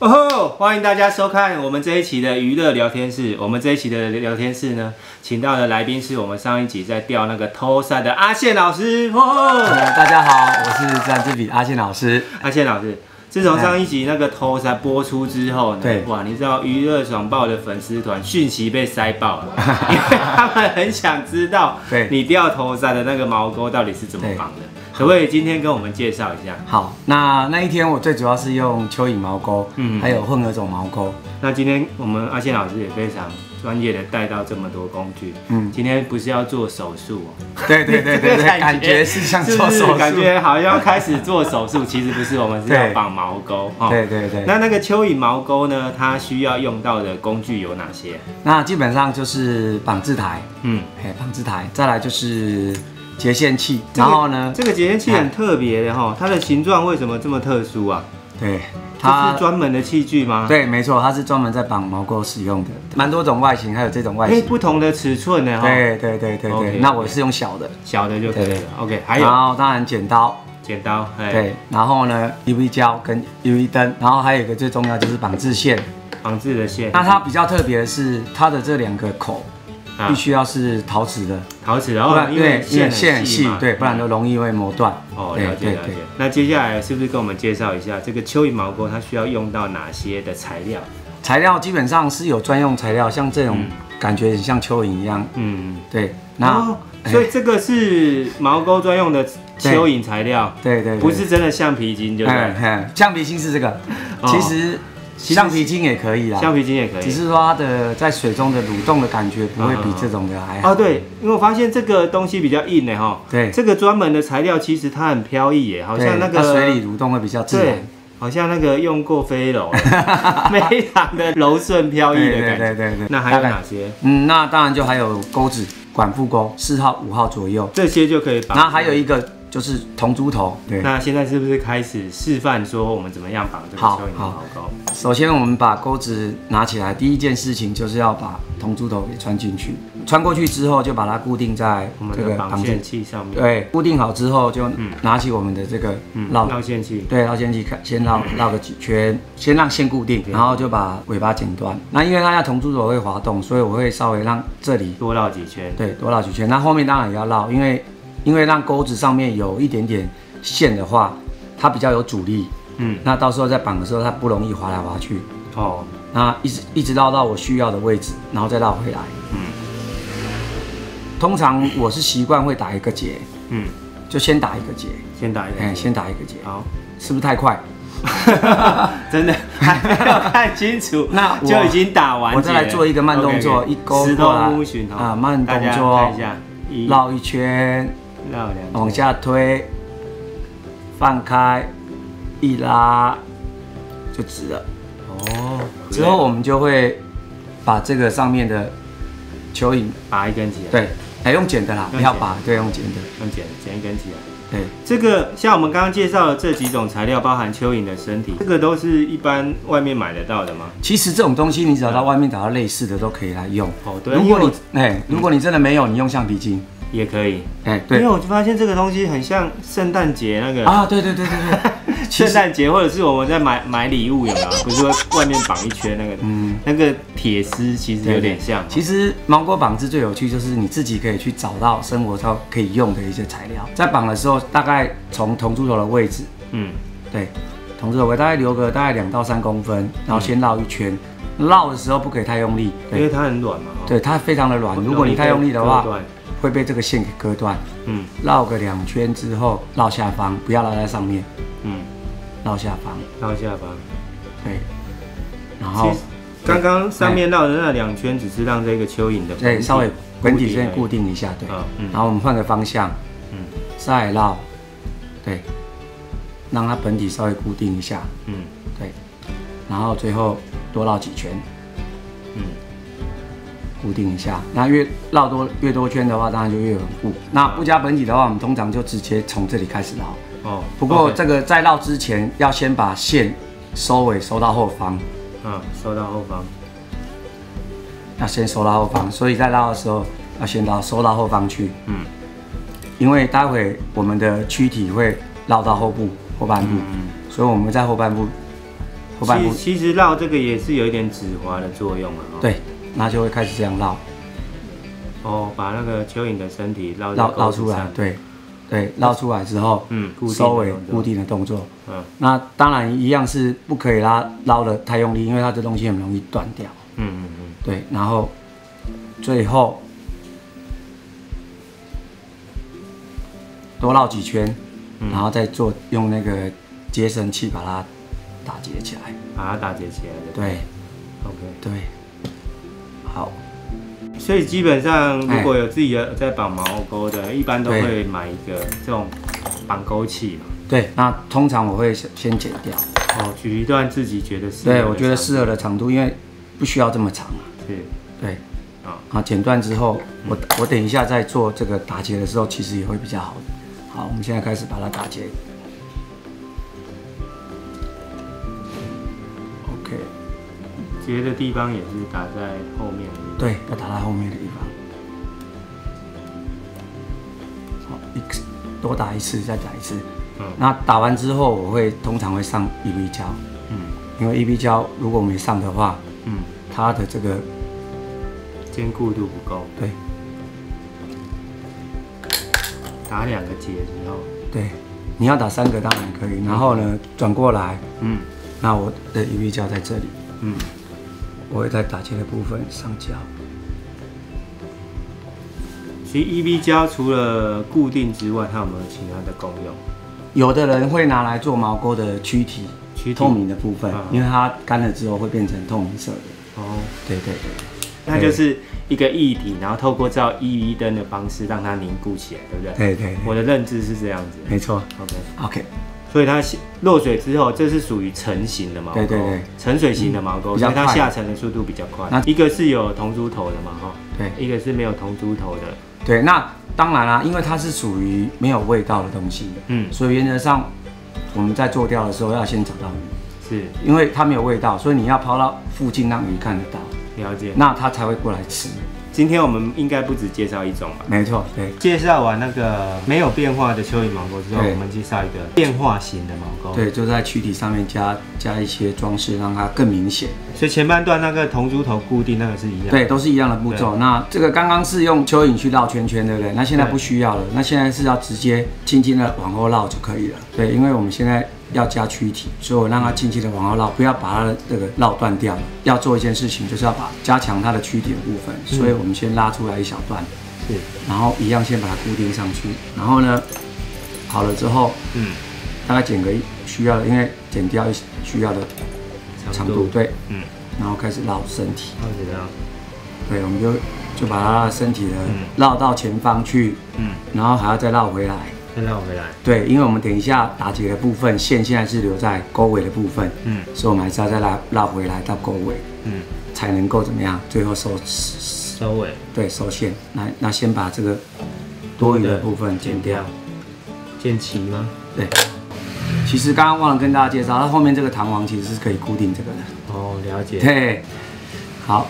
哦吼！欢迎大家收看我们这一期的娱乐聊天室。我们这一期的聊天室呢，请到的来宾是我们上一集在钓那个偷赛的阿宪老师。哦，大家好，我是自然之笔阿宪老师。阿宪老师，自从上一集那个偷赛播出之后呢，对哇，你知道娱乐爽爆的粉丝团讯息被塞爆了，因为他们很想知道对你钓头赛的那个毛钩到底是怎么绑的。可不可以今天跟我们介绍一下？好，那那一天我最主要是用蚯蚓毛钩，嗯嗯，还有混合种毛钩，那今天我们阿宪老师也非常专业的带到这么多工具。嗯，今天不是要做手术哦，对对对对对，感觉是像做手术，感觉好像要开始做手术，其实不是，我们是要对绑毛钩哦。对对对。那那个蚯蚓毛钩呢？它需要用到的工具有哪些？那基本上就是绑字台，嗯，哎，绑字台，再来就是结线器，然后呢，这个节线器很特别的哈，它的形状为什么这么特殊啊？对，它它是专门的器具吗？。对，没错，它是专门在绑毛钩使用的，蛮多种外形，还有这种外哎，形。不同的尺寸呢哈，对对对对对，那我是用小的，小的就可以对了。OK，还有然后当然剪刀，剪刀，哎，对，然后呢 UV 胶跟 UV 灯，然后还有一个最重要就是绑制线。绑制的线，那它比较特别的是，它的这两个口啊必须要是陶瓷的，陶瓷，然为然因为线很细嘛，对，不然都容易会磨断。哦，了解了解。那接下来是不是跟我们介绍一下这个蚯蚓毛钩它需要用到哪些的材料？材料基本上是有专用材料，像这种嗯。感觉很像蚯蚓一样。嗯，对，那哦，所以这个是毛钩专用的蚯蚓材料，对对，不是真的橡皮筋，对不对？哎哎，橡皮筋是这个，其实橡皮筋也可以啦，橡皮筋也可以。只是说它的在水中的蠕动的感觉不会比这种的还好。哦，对，因为我发现这个东西比较硬呢，哈。对，这个专门的材料其实它很飘逸耶，好像那个水里蠕动会比较自然对。，好像那个用过飞柔，非常的柔顺飘逸的对感觉。对对对，那还有哪些？嗯，那当然就还有钩子、管腹钩，四号、五号左右。这些就可以绑。然后还有一个就是铜猪头。对，那现在是不是开始示范说我们怎么样绑这个好蚯蚓毛钩？首先我们把钩子拿起来，第一件事情就是要把铜猪头给穿进去。穿过去之后，就把它固定在我们这个绑线。器上面，对，固定好之后，就拿起我们的这个嗯，绕绕线器，对，绕线器看，先绕绕个几圈，先让线固定，然后就把尾巴剪断。那因为它要铜猪头会滑动，所以我会稍微让这里多绕几圈。对多绕几圈。那后面当然也要绕，因为因为让钩子上面有一点点线的话，它比较有阻力。嗯，那到时候在绑的时候，它不容易滑来滑去。哦，那一直一直绕到我需要的位置，然后再绕回来。嗯。通常我是习惯会打一个结，嗯，就先打一个结，先打一个哎，结。先打一个结，好，是不是太快？真的还没有看清楚，那我就已经打完了。我再来做一个慢动作一勾过来。啊慢动作。绕一圈，绕两往下推，放开，一拉就直了。哦，之后我们就会把这个上面的蚯蚓，拔一根起来，，对，哎，用剪的啦，不要拔，对，用剪的，用剪剪一根起来。对。这个像我们刚刚介绍的这几种材料，包含蚯蚓的身体，这个都是一般外面买得到的吗？其实这种东西，你只要到外面找到类似的都可以来用。哦，对，如果你哎，如果你真的没有，你用橡皮筋，也可以，哎，对因为我就发现这个东西很像圣诞节那个啊，对对对对对，圣诞节，或者是我们在买买礼物有没有？不是会外面绑一圈那个，嗯，那个铁丝其实有点像。其实芒果绑制最有趣，就是你自己可以去找到生活中可以用的一些材料。在绑的时候，大概从铜柱头的位置，嗯，对，铜珠头位大概留个大概两到三公分，然后先绕一圈。绕的时候不可以太用力，因为它很软嘛。哦，对，它非常的软。如果你太用力的话，会被这个线给割断。嗯。绕个两圈之后，绕下方，不要绕在上面，嗯，绕下方，绕下方。对，然后刚刚上面绕的那两圈，只是让这个蚯蚓的对稍微本体先固定一下，对，啊，嗯。然后我们换个方向，嗯。再绕，对，让它本体稍微固定一下，嗯。对，然后最后多绕几圈，嗯，固定一下。那越绕多越多圈的话，当然就越稳固。那不加本体的话，我们通常就直接从这里开始绕。哦，不过这个在绕之前，要先把线收尾收到后方，嗯，收到后方。要先收到后方，所以在绕的时候要先到收到后方去，嗯因为待会我们的躯体会绕到后部后半部，嗯所以我们在后半部后半部其其实绕这个也是有一点止滑的作用啊。哦，对，那就会开始这样绕哦，把那个蚯蚓的身体绕在绕绕出来上，对对，绕出来之后，嗯，固收尾固，定的动作。嗯那当然一样是不可以拉捞的太用力，因为它这东西很容易断掉。嗯嗯嗯，对，然后最后多绕几圈，嗯然后再做用那个接绳器把它打结起来。把它打结起来的。对，OK。对，好，所以基本上，哎如果有自己的在绑毛钩的，一般都会买一个这种绑钩器嘛。对，那通常我会先先剪掉。哦，取一段自己觉得适对，我觉得适合的长度，因为不需要这么长啊。对对，啊，啊，剪断之后，我我等一下在做这个打结的时候，其实也会比较好的。好，我们现在开始把它打结。结的地方也是打在后面的地方。对，要打在后面的地方。好，多打一次，再打一次。嗯。那打完之后，我会通常会上 EV 胶，嗯。因为 EV 胶如果没上的话，嗯，它的这个坚固度不够，对。打两个结之后，对，你要打三个当然可以。然后呢，转过来，嗯。那我的 EV 胶在这里，嗯，我会在打结的部分上胶。其实 EV 胶除了固定之外，它有没有其他的功用？有的人会拿来做毛钩的躯体躯体透明的部分嗯，因为它干了之后会变成透明色的。哦，对对对，那就是一个液体，然后透过照 EV 灯的方式让它凝固起来，对不对？对对对，我的认知是这样子。没错。OK，OK，所以它落水之后，这是属于成型的毛钩，对对对。沉水型的毛钩，所以它下沉的速度比较快。那。一个是有铜珠头的嘛，哈，对。一个是没有铜珠头的，对，那当然啦、因为它是属于没有味道的东西，嗯，所以原则上我们在做钓的时候要先找到鱼，是。因为它没有味道，所以你要抛到附近让鱼看得到，了解。那它才会过来吃。今天我们应该不止介绍一种吧？没错，对介绍完那个没有变化的蚯蚓毛钩之后，我们介绍一个变化型的毛钩。，对，就在躯体上面加加一些装饰，让它更明显。所以前半段那个铜珠头固定那个是一样。，对，都是一样的步骤。那这个刚刚是用蚯蚓去绕圈圈，对不对？那现在不需要了，那现在是要直接轻轻的往后绕就可以了。对，因为我们现在要加躯体，所以我让它轻轻的往后绕，不要把它的这个绕断掉了。要做一件事情，就是要把加强它的躯体的部分，所以我们先拉出来一小段，是，然后一样先把它固定上去，然后呢，好了之后嗯，大概剪个一需要的，因为剪掉一需要的长度，对，嗯，然后开始绕身体。开始这样，对，我们就就把它的身体呢嗯。绕到前方去，嗯，然后还要再绕回来。再绕回来，对，因为我们等一下打结的部分线现在是留在钩尾的部分，嗯所以我们还是要再拉绕回来到钩尾，嗯，才能够怎么样？最后收收尾，对收线。那那先把这个多余的部分剪掉。，剪齐吗？对，其实刚刚忘了跟大家介绍，它后面这个弹簧其实是可以固定这个的。哦，了解。对，好，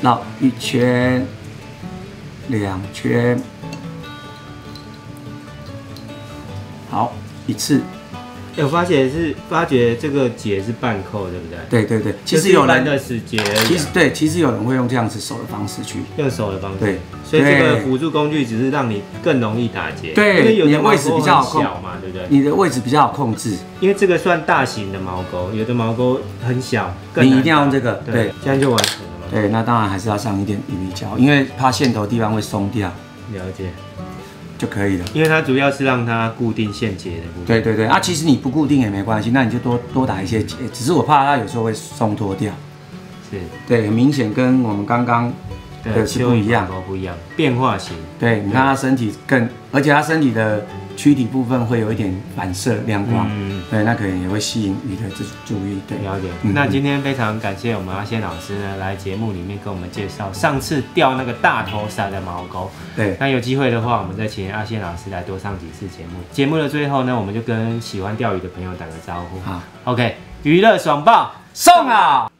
绕一圈，两圈，好，一次。哎我发现是发觉这个结是半扣，对不对？对对对，其就是实有人，的死结啊，其实对，其实有人会用这样子手的方式去。用手的方式。对所以这个对辅助工具只是让你更容易打结。对因为有你的位置比较小嘛，对不对？你的位置比较好控制，因为这个算大型的毛钩，有的毛钩很小，你一定要用打这个。对对，这样就完成了嘛。对，那当然还是要上一点鱼皮胶，因为怕线头地方会松掉了解。就可以了。因为它主要是让它固定线结的部分。对对对，啊，其实你不固定也没关系，那你就多多打一些结，只是我怕它有时候会松脱掉。是，对，很明显跟我们刚刚对，对是不一样不一样，变化型。对，你看它身体更，而且它身体的躯体部分会有一点反射亮光，嗯，对，那可能也会吸引鱼的注注意。对，了解。嗯那今天非常感谢我们阿仙老师呢，来节目里面跟我们介绍上次钓那个大头鲨的毛钩。对，那有机会的话，我们再请阿仙老师来多上几次节目。节目的最后呢，我们就跟喜欢钓鱼的朋友打个招呼。好，OK，娱乐爽爆。送啊！